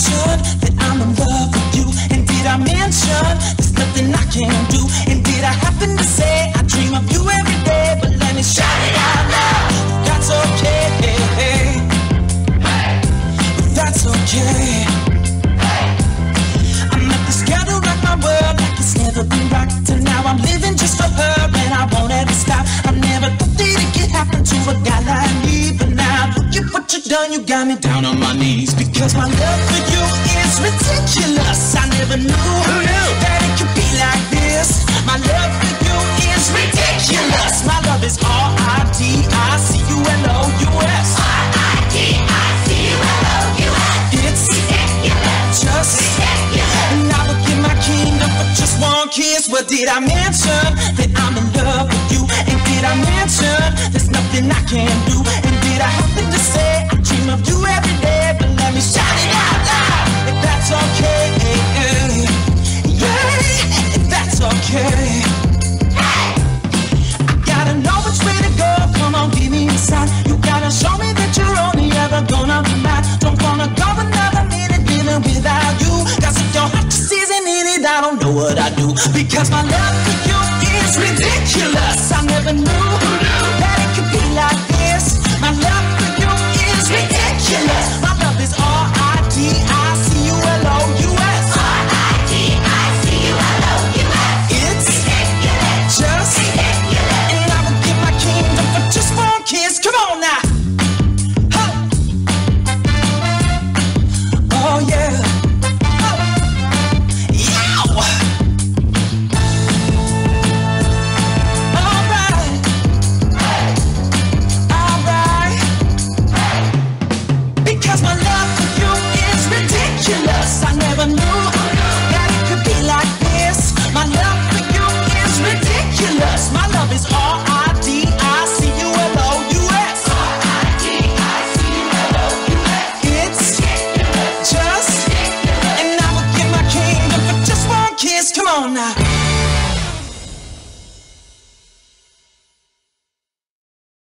mention that I'm in love with you? And did I mention there's nothing I can do? And did I happen to say I dream of you every day? But let me shout it out loud. But that's okay. But that's okay. I'm at this girl to rock my world like it's never been rocked. And now I'm living just for her, and I won't ever stop. I never thought that it could happen to a guy like me, but now look at what you done. You got me down on my knees. Because my love for you is ridiculous. I never knew Who knew? that it could be like this. My love for you is ridiculous. My love is R-I-D-I-C-U-L-O-U-S. It's just And I would give my kingdom for just one kiss But did I mention that I'm in love with you? And did I mention there's nothing I can do? I don't know what I do. Because my love for you is ridiculous that it could be like this. My love for you is ridiculous. My love is I would give my kingdom for just one kiss. Come on now